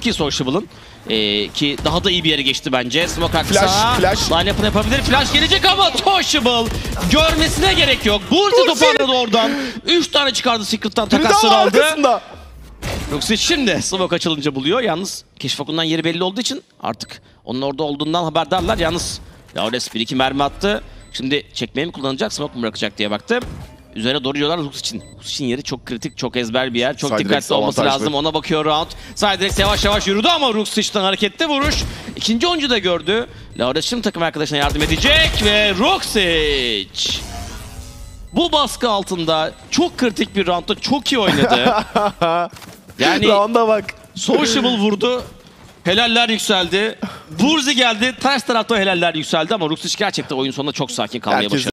ki Sociable'ın. Ee, ki daha da iyi bir yere geçti bence. Smoke hakkı Flash, flash. Line-up'ını yapabilir. Flash gelecek ama Sociable görmesine gerek yok. Burzi toparladı oradan. 3 tane çıkardı Secret'tan daha aldı. arkasında. Yoksa şimdi Smoke açılınca buluyor. Yalnız Keşfakun'dan yeri belli olduğu için artık onun orada olduğundan haberdarlar. Yalnız Laures 1-2 mermi attı. Şimdi çekmeyi mi kullanacak, Smoke mu bırakacak diye baktı. Üzerine doğru yiyorlar Lux için. Lux için yeri çok kritik, çok ezber bir yer. Çok Siderex dikkatli olması avantajlı. lazım. Ona bakıyor round. Siderex yavaş yavaş yürüdü ama Ruxic'ten hareketli vuruş. İkinci oyuncu da gördü. Şimdi takım arkadaşına yardım edecek ve Ruxic. Bu baskı altında çok kritik bir roundda çok iyi oynadı. Yani Round'a bak. Sociable vurdu. Helaller yükseldi. Burzi geldi. Ters tarafta helaller yükseldi ama Ruxic gerçekten oyun sonunda çok sakin kalmaya Herkes başladı.